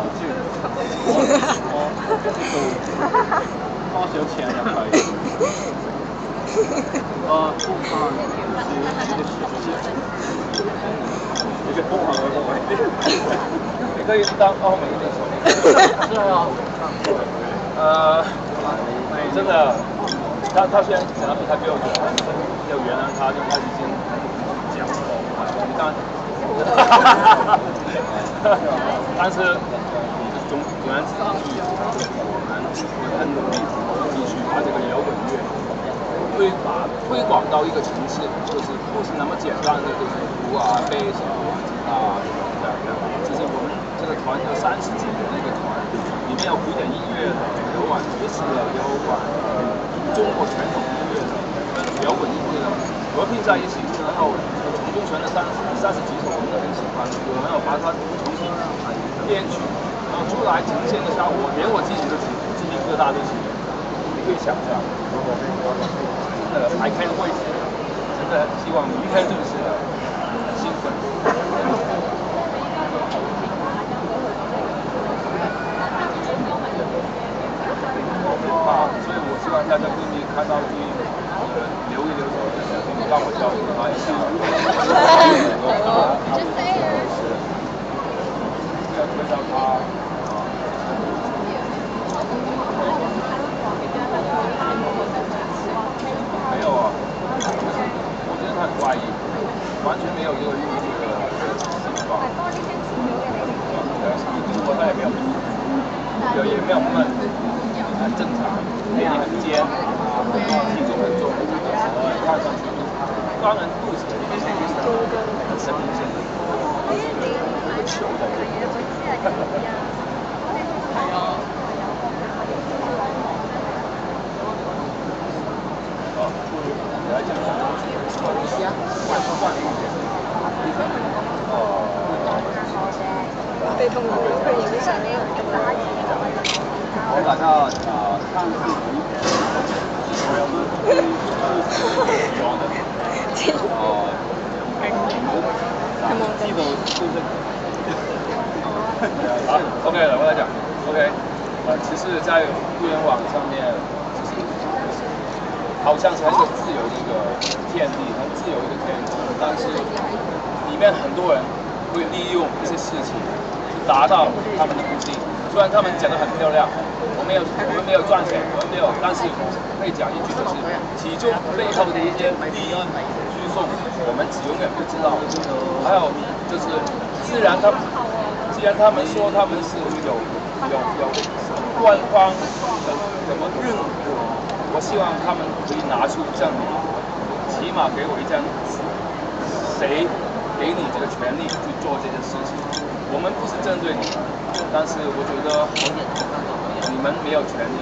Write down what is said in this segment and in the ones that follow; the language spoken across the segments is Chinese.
啊，就哦，都花少钱就可以。啊，不怕是一个实习，你是不好的不好你可以当澳门的手。是啊。呃，真的，他他虽然讲的不太标准，但是要原谅他，就他已经讲了，你看。但是总总而言之，我们很努力，继续把这个摇滚乐推把推广到一个城市，就是不是那么简单的，就是鼓啊、贝斯啊、这样的。就是我们这个团有三十几人的一个团，里面有古典音乐的，有管爵士的，有管中国传统音乐的，摇滚音乐的，合并在一起之后。中存的三三十几首，我们都很喜欢。我们要把它重新编曲，然后出来呈现的效果，连我自己都起鸡皮疙瘩都起。你可以想象，真的，I can't wait，真的希望明天就是兴奋。啊，所以我希望大家可以看到你留一留手，让我教他一下。没有啊，我觉得他很怪异，完全没有这个预期的情况。中国他也没有，有也没有闷，很正常，脸很尖，体重很重，看上去当然肚子很神秘性的。球的。对同学会影响那个杂技。我感到啊，看视频，我要是装的，哦，记得就是。好，OK 了，我来讲，OK，呃，其实，在互联网上面，其实好像是一个自由的一个天地，很自由一个天空，但是里面很多人会利用一些事情。达到他们的目的，虽然他们讲的很漂亮，我没有，我们没有赚钱，我们没有，但是可以讲一句就是，其中背后的一些利益送，我们永远不知道。还有就是，自然他们，既然他们说他们是有有有官方的怎么任务，我希望他们可以拿出证明，起码给我一张纸，谁给你这个权利去做这件事情。我们不是针对你，但是我觉得你们没有权利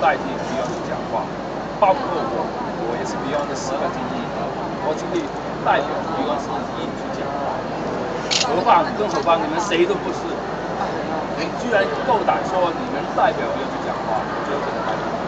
代替 Beyond 讲话，包括我，我也是 Beyond 的十个之一，我只可以代表 Beyond 十个之一去讲话。何况更何况你们谁都不是，你居然够胆说你们代表要去讲话，我觉得这个。